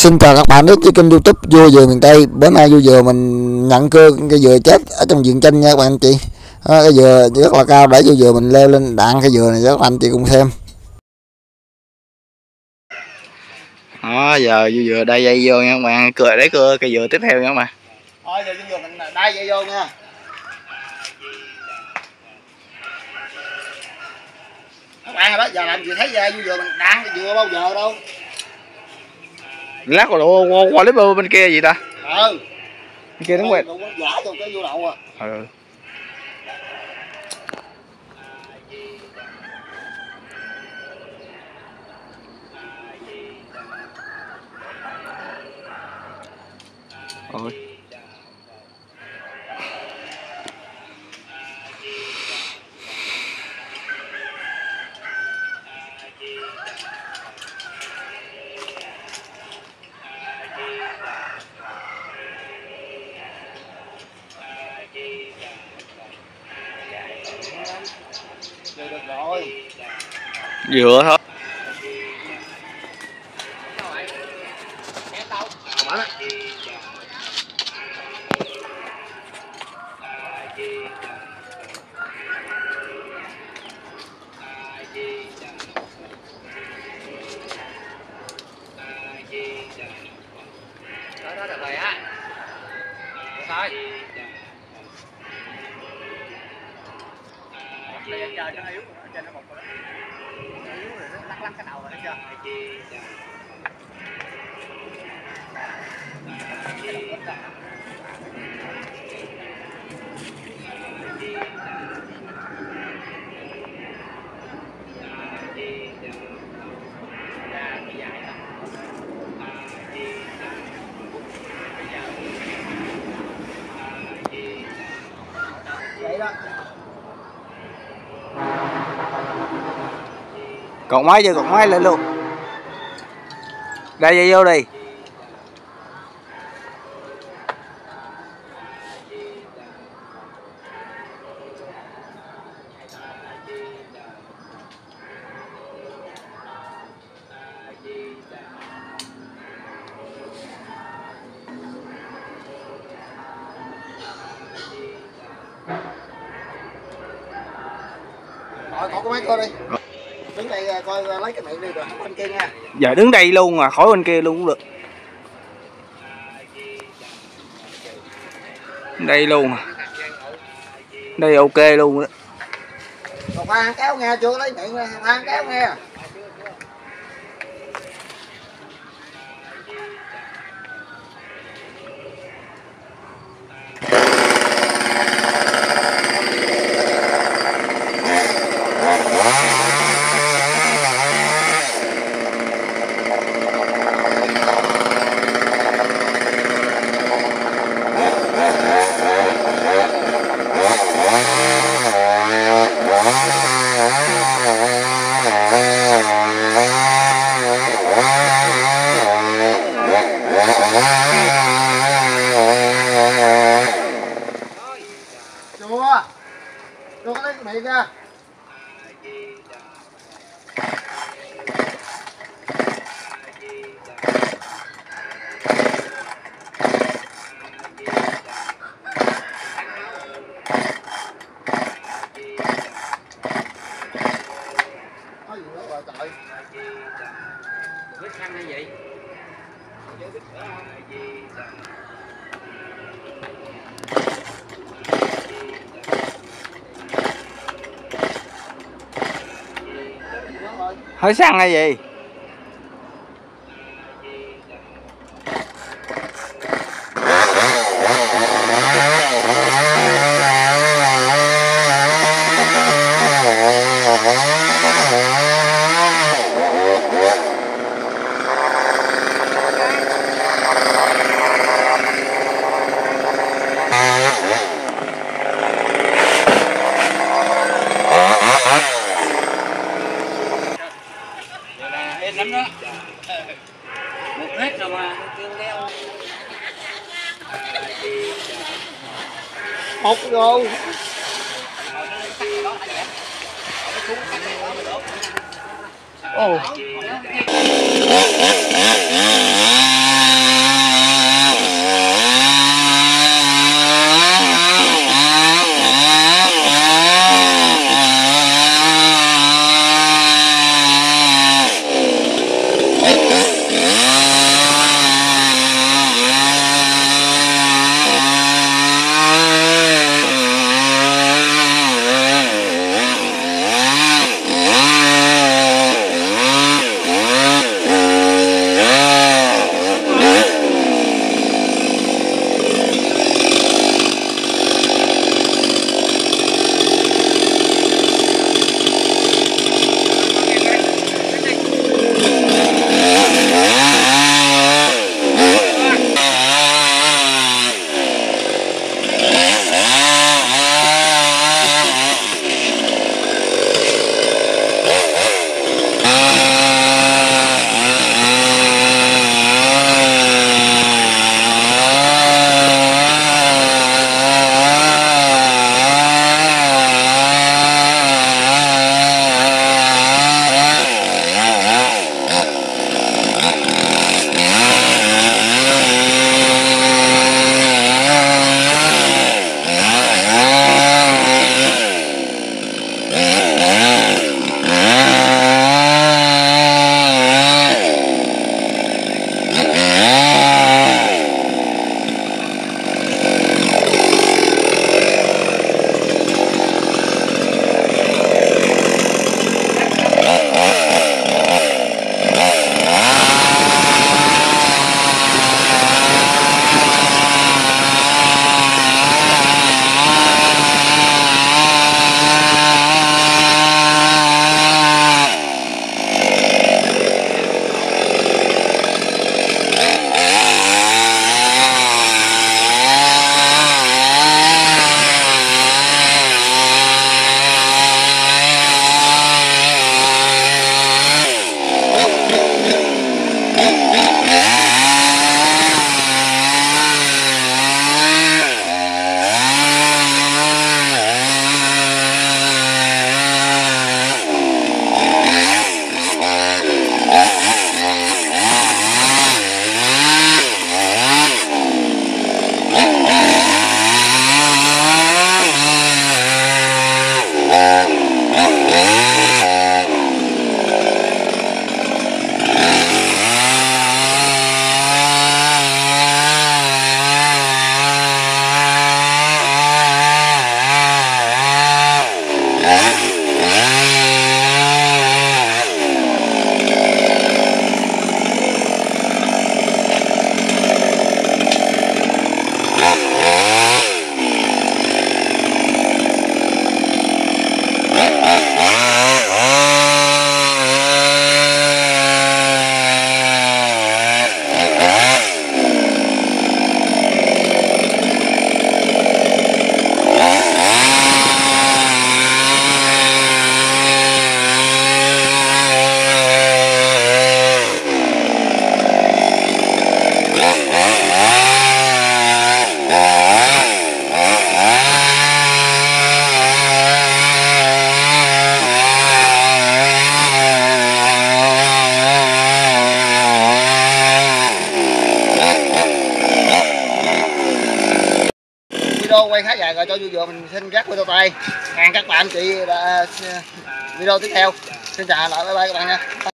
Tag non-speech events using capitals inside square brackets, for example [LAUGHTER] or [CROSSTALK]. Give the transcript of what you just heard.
Xin chào các bạn đến với kênh youtube Vua Dừa miền Tây. Bữa nay Vua Dừa mình nhận cưa cây dừa chết ở trong vườn chanh nha các bạn anh chị. À, Cái dừa rất là cao để Vua Dừa mình leo lên đạn cây dừa này cho các anh chị cùng xem. Đó giờ Vua Dừa đây dây vô nha các bạn cười để cưa cây dừa tiếp theo nha các bạn. Thôi giờ Vua Dừa mình đai dây vô nha. Các bạn đó giờ làm gì thấy Vua Dừa mình đạn cây dừa bao giờ đâu lát rồi qua, qua clip bên kia gì ta Ừ bên kia đúng quẹt Đừng có giả cho cái vô đậu à ừ. Ôi. Dừa thôi. Đó đó được rồi á được thôi đây cho nó yếu ở nó rồi đó lắc lắc cái đầu rồi thấy chưa Vậy đó. Còn máy chưa còn máy lên luôn. Đây dây vô đi. Rồi có cái máy coi đi. Đứng đây à, coi à, lấy cái miệng đi rồi bên kia nha. Giờ đứng đây luôn à khỏi bên kia luôn cũng được. Đây luôn à. Đây ok luôn đó. Còn khoan kéo nghe chưa lấy miệng ra, khoan kéo nghe Chưa Chưa có lấy cái miệng ra Có gì nữa rồi trời biết khăn hay gì nữa hơi xăng hay gì lên lắm đó. Một hết rồi mà. Kêu leo Một rồi. Ồ. Yeah. Yeah. [LAUGHS] Yeah. [LAUGHS] Yeah. Quay khá dài rồi cho vui vừa mình xin gác video tay. Hẹn các bạn chị à, video tiếp theo. Xin chào lại bye bye các bạn nha.